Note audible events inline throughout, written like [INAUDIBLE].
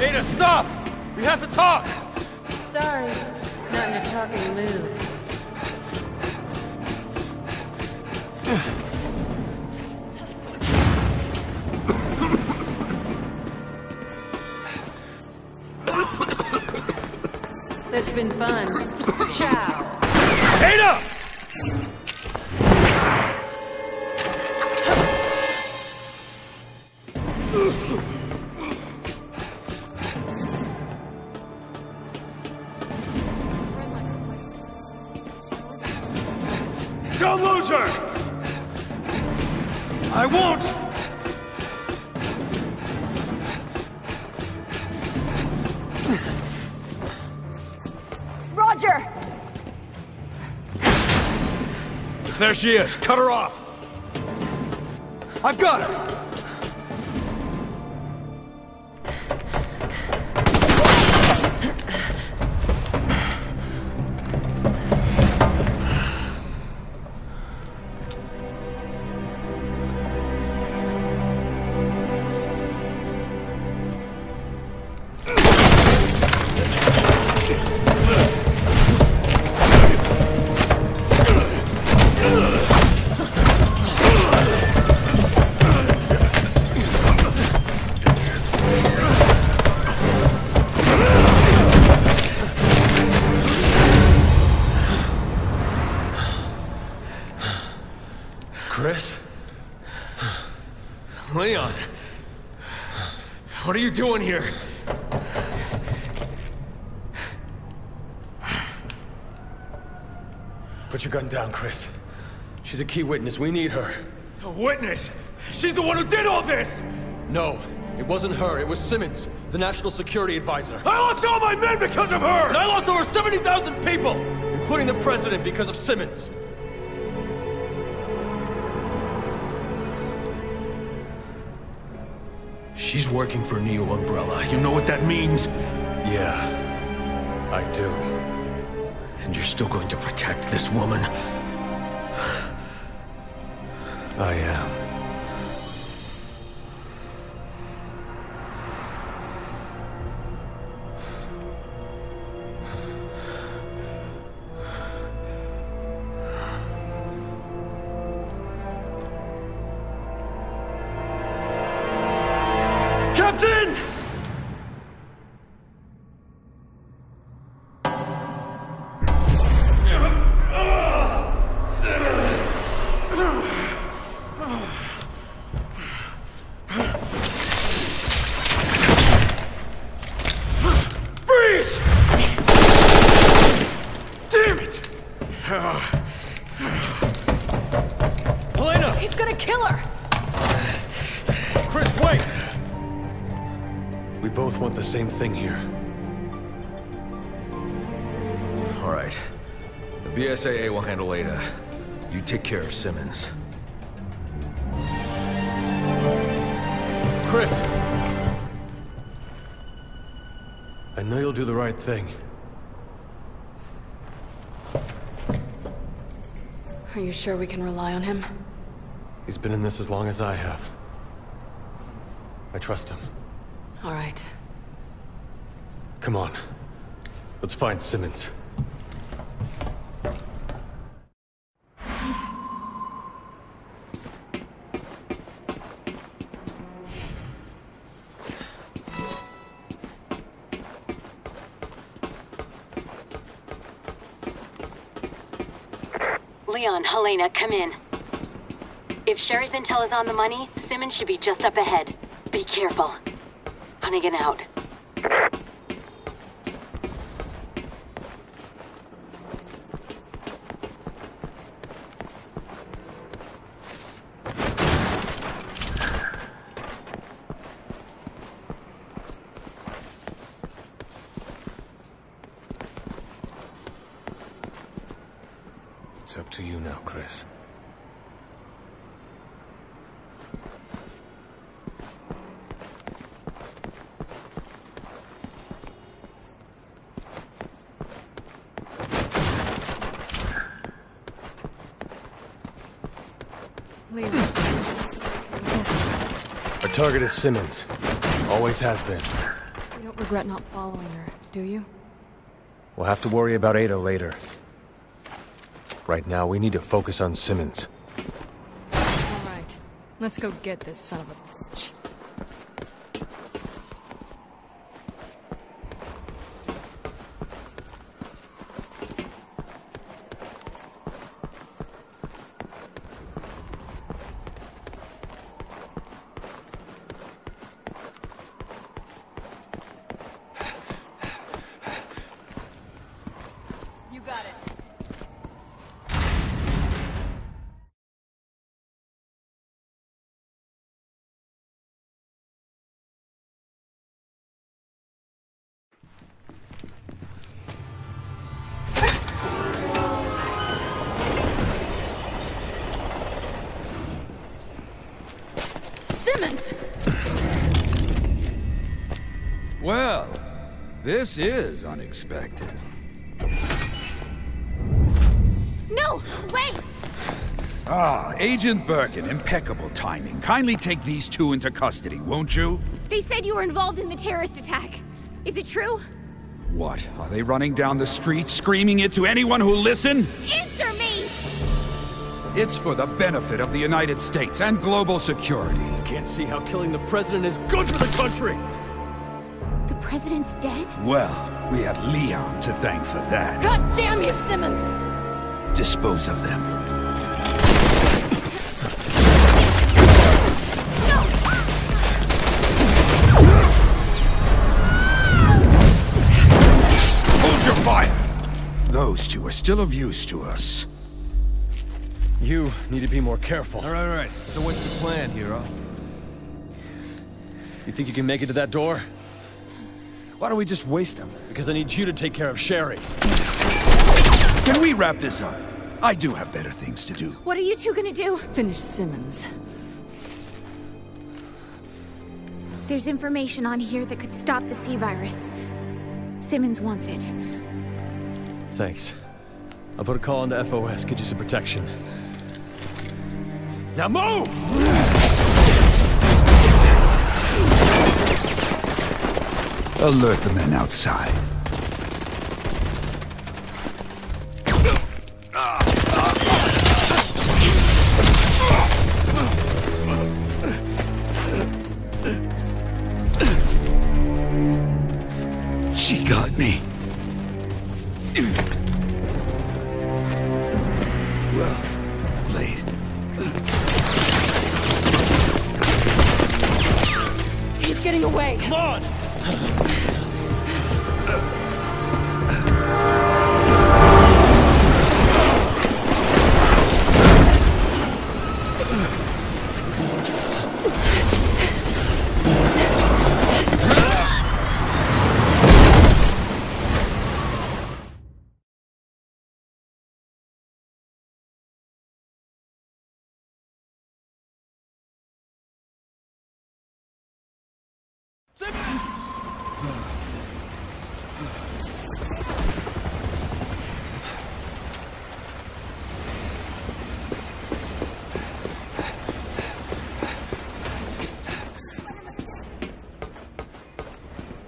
Ada, stop! We have to talk! Sorry, not in a talking mood. That's been fun. Ciao. Ada! There she is. Cut her off. I've got her. Doing here? Put your gun down, Chris. She's a key witness. We need her. A witness! She's the one who did all this! No, it wasn't her. It was Simmons, the national security advisor. I lost all my men because of her! And I lost over 70,000 people, including the president, because of Simmons. She's working for Neo Umbrella. You know what that means? Yeah, I do. And you're still going to protect this woman? [SIGHS] I am. Thing here. All right. The BSAA will handle Ada. You take care of Simmons. Chris! I know you'll do the right thing. Are you sure we can rely on him? He's been in this as long as I have. I trust him. All right. Come on. Let's find Simmons. Leon, Helena, come in. If Sherry's intel is on the money, Simmons should be just up ahead. Be careful. Hunnigan out. It's up to you now, Chris. Leon. Our target is Simmons. Always has been. We don't regret not following her, do you? We'll have to worry about Ada later. Right now, we need to focus on Simmons. Alright. Let's go get this son of a bitch. You got it. Simmons! Well, this is unexpected. No! Wait! Ah, Agent Birkin, impeccable timing. Kindly take these two into custody, won't you? They said you were involved in the terrorist attack. Is it true? What? Are they running down the street screaming it to anyone who'll listen? Answer me! It's for the benefit of the United States and global security. Can't see how killing the president is good for the country! The president's dead? Well, we have Leon to thank for that. God damn you, Simmons! Dispose of them. Hold your fire! Those two are still of use to us. You need to be more careful. Alright, alright. So what's the plan, hero? You think you can make it to that door? Why don't we just waste them? Because I need you to take care of Sherry. Can we wrap this up? I do have better things to do. What are you two gonna do? Finish Simmons. There's information on here that could stop the C virus. Simmons wants it. Thanks. I'll put a call into FOS, get you some protection. Now move! Alert the men outside.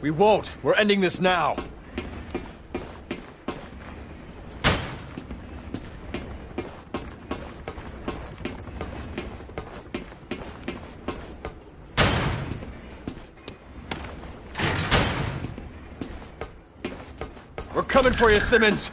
We won't. We're ending this now. We're coming for you, Simmons!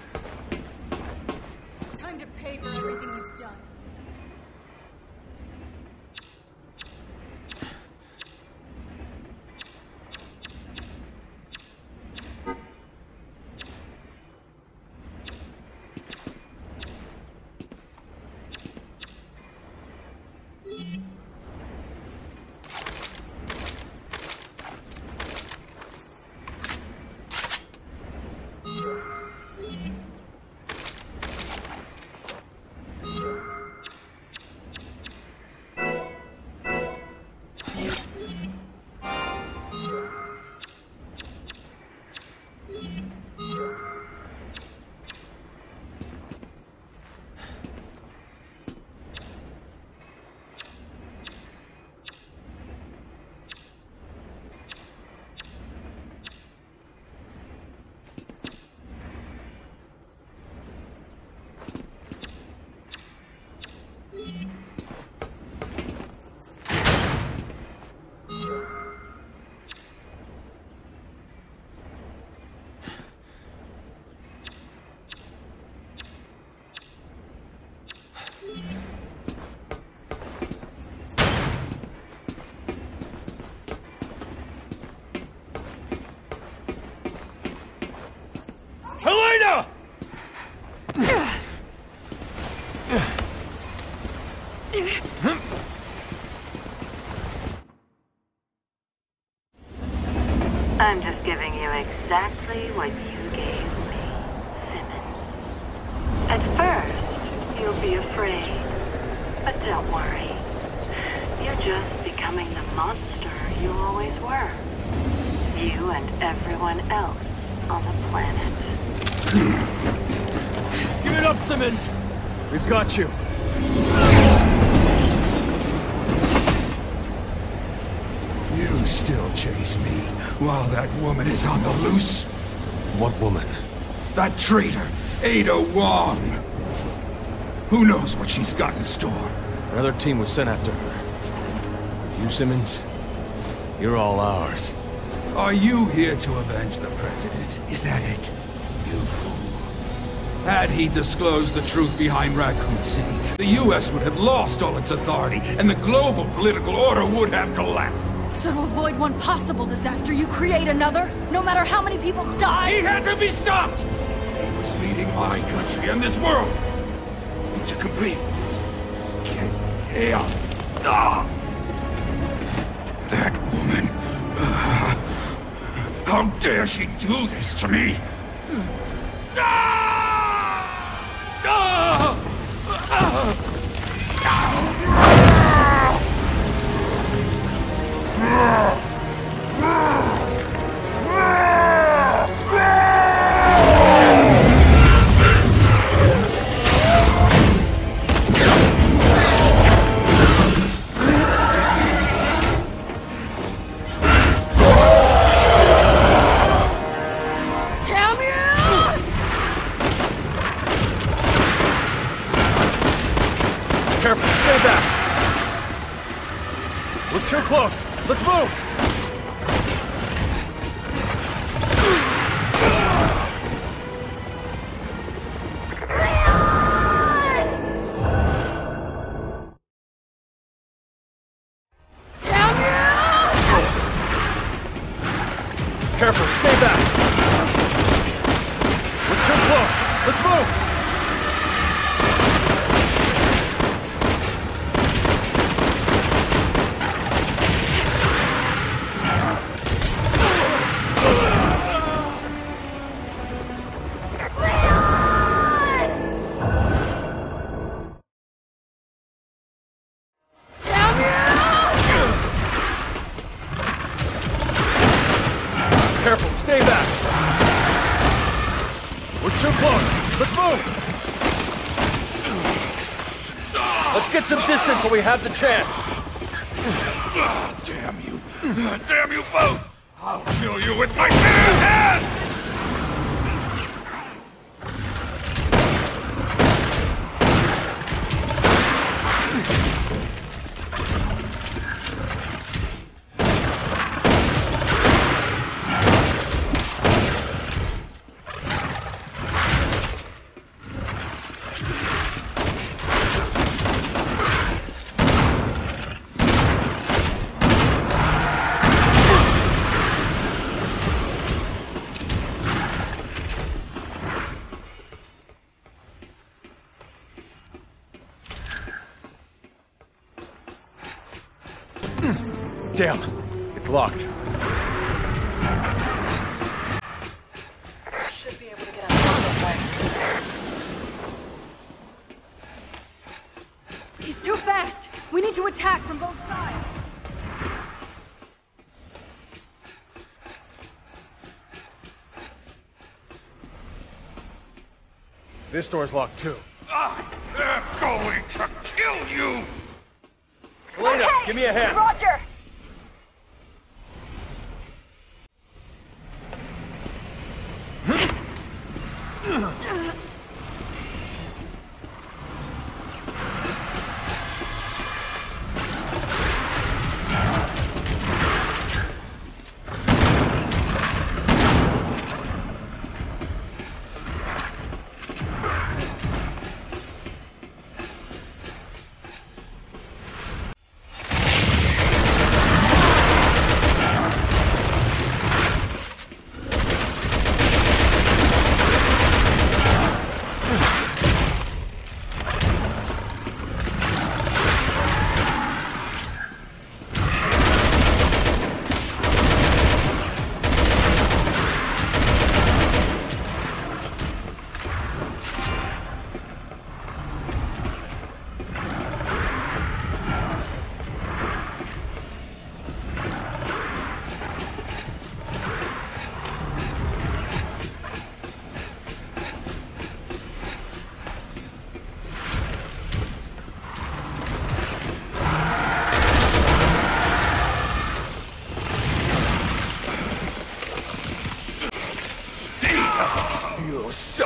Up, Simmons! We've got you. You still chase me while that woman is on the loose? What woman? That traitor, Ada Wong! Who knows what she's got in store? Another team was sent after her. You, Simmons? You're all ours. Are you here to avenge the President? Is that it? You fool. Had he disclosed the truth behind Raccoon City, the U.S. would have lost all its authority, and the global political order would have collapsed. So to avoid one possible disaster, you create another, no matter how many people die? He had to be stopped! He was leading my country and this world into complete chaos. Ah! That woman. Ah! how dare she do this to me? Ah! Chance. Ah, damn you. Ah, damn you both! I'll kill you with my bare hands! Damn! It's locked. Should be able to get out this way. He's too fast. We need to attack from both sides. This door's locked too. Ah, they're going to kill you! Helena, give me a hand. Roger.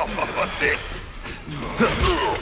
off of this!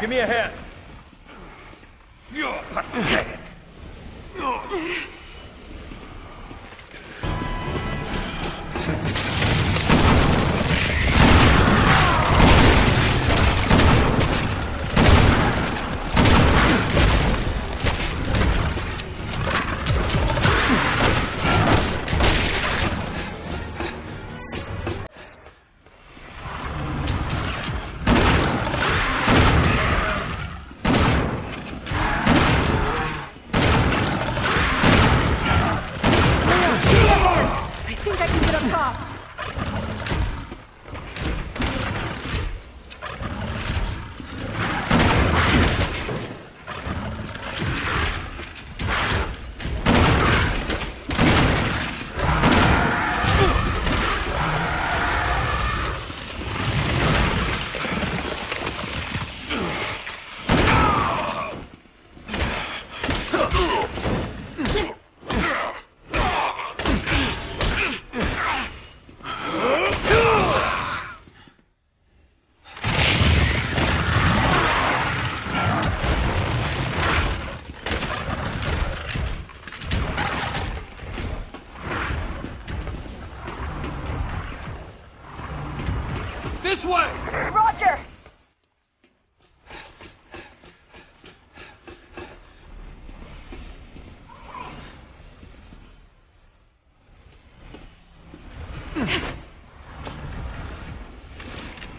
Give me a hand.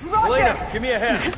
Roger! Helena, give me a hand.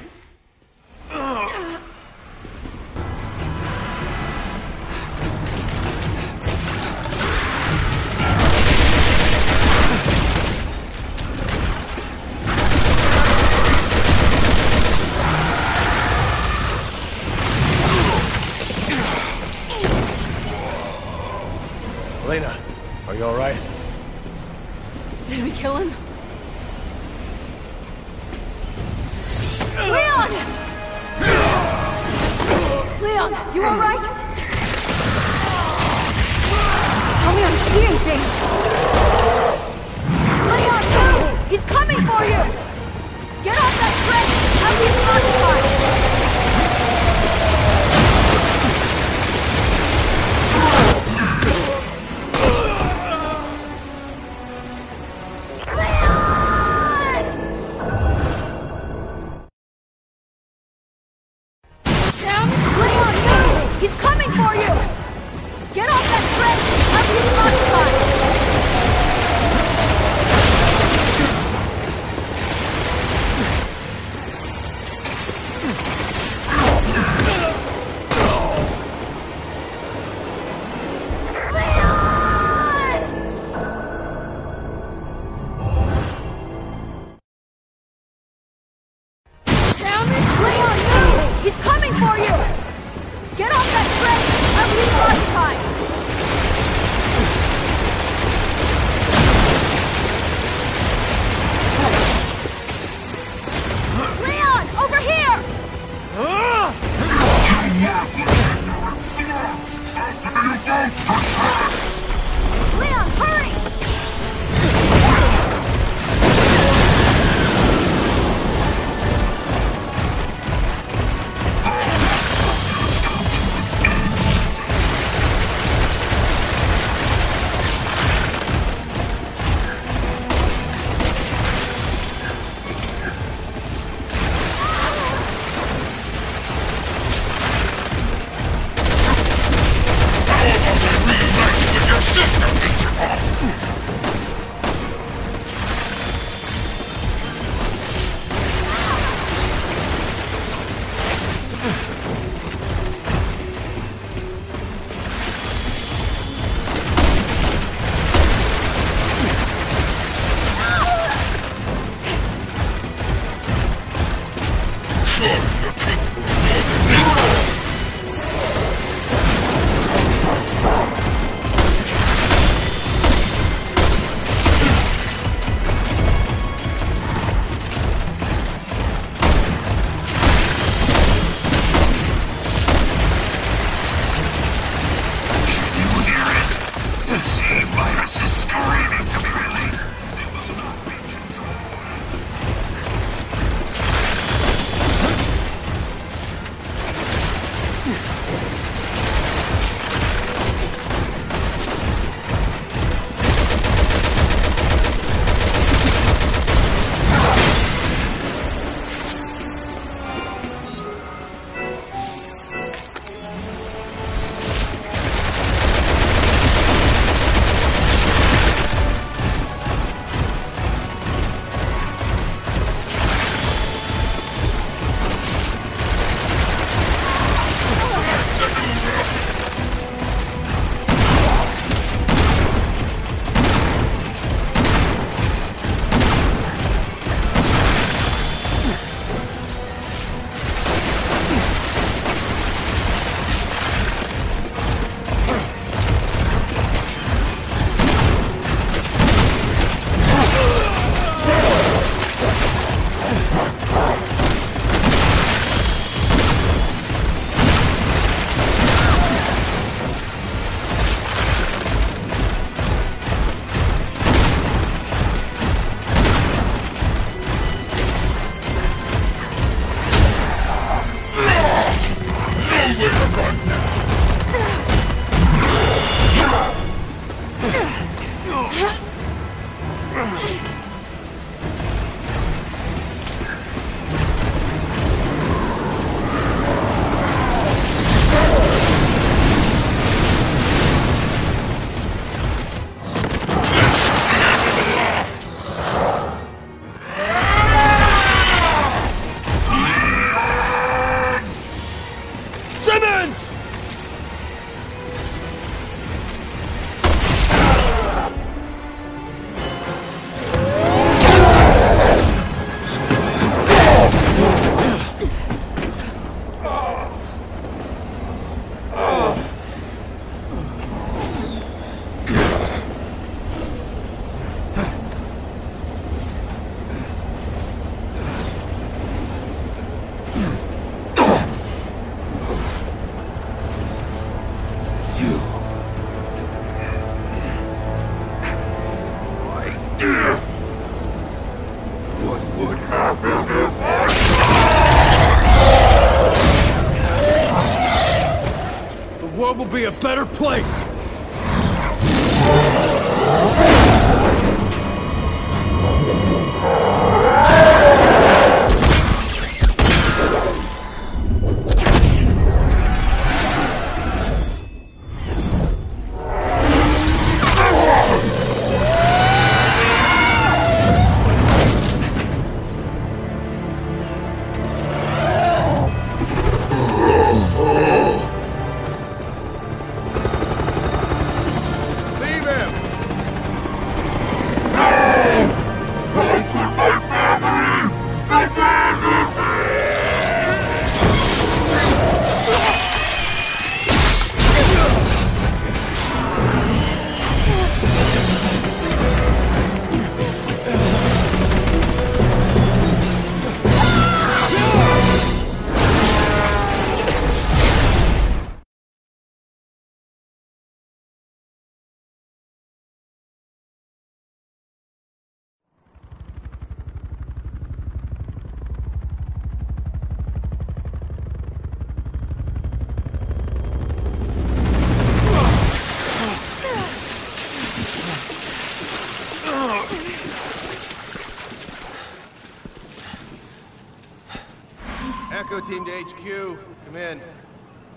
Echo Team to HQ. Come in.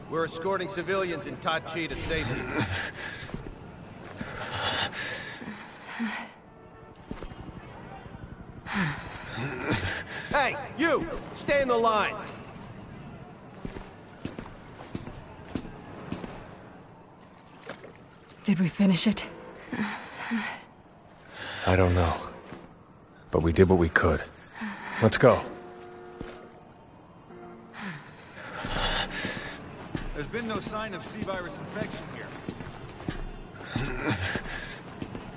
We're escorting civilians in Tachi to safety. hey, you! Stay in the line! Did we finish it? I don't know. But we did what we could. Let's go. There's been no sign of C-virus infection here. [LAUGHS]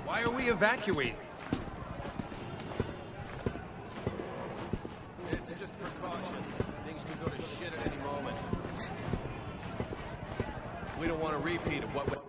Why are we evacuating? It's just precaution. Things could go to shit at any moment. We don't want a repeat of what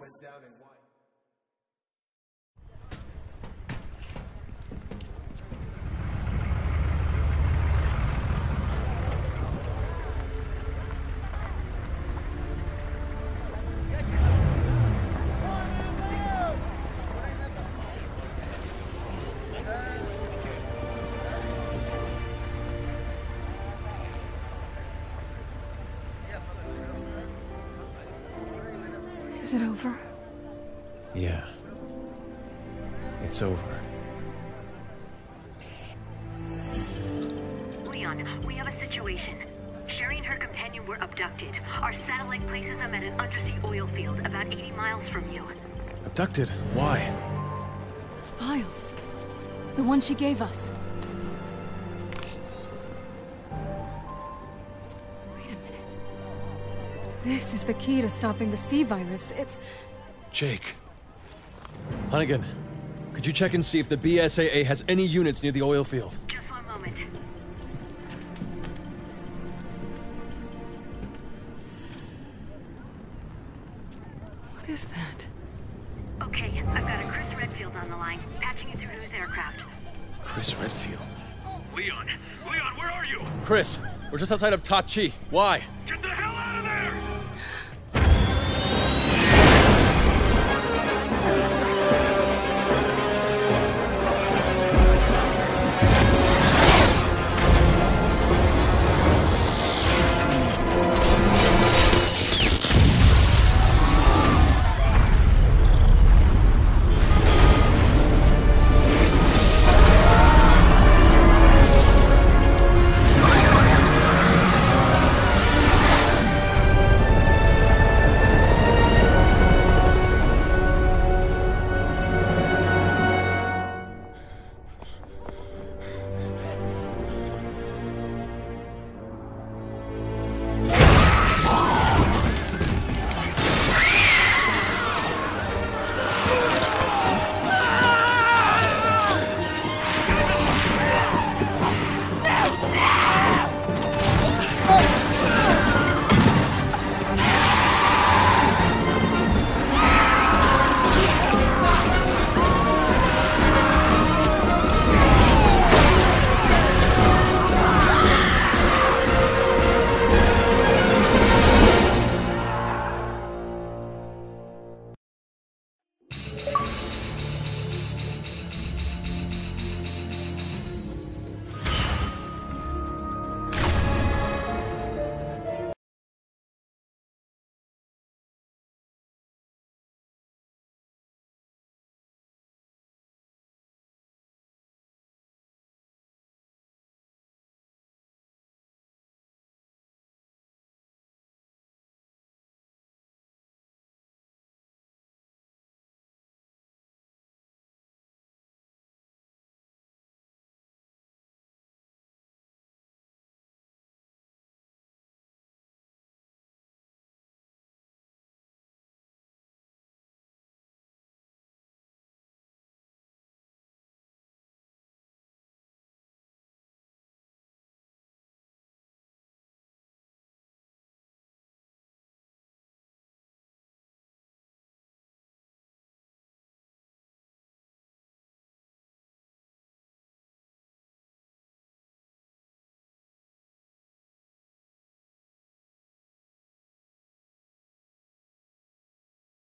It's over. Leon, we have a situation. Sherry and her companion were abducted. Our satellite places them at an undersea oil field about 80 miles from you. Abducted? Why? Files. The one she gave us. Wait a minute. This is the key to stopping the C virus. It's. Jake. Hunnigan, could you check and see if the BSAA has any units near the oil field? Just one moment. What is that? Okay, I've got a Chris Redfield on the line, patching you through to his aircraft. Chris Redfield. Leon! Leon, where are you? Chris, we're just outside of Tachi. Why? Get